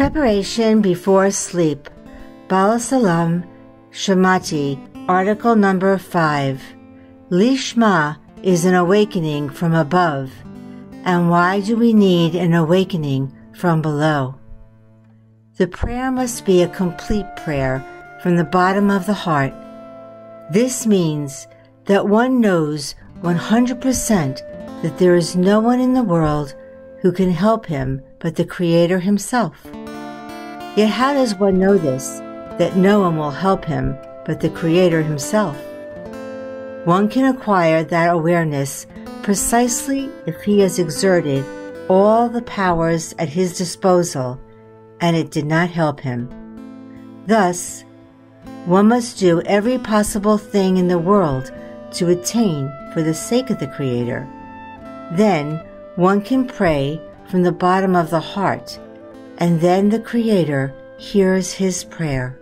Preparation before sleep. Baal HaSulam Shamati, article number 5. Lishma is an awakening from above. And why do we need an awakening from below? The prayer must be a complete prayer from the bottom of the heart. This means that one knows 100% that there is no one in the world who can help him but the Creator himself. Yet how does one know this, that no one will help him but the Creator himself? One can acquire that awareness precisely if he has exerted all the powers at his disposal and it did not help him. Thus, one must do every possible thing in the world to attain for the sake of the Creator. Then one can pray from the bottom of the heart, and then the Creator hears his prayer.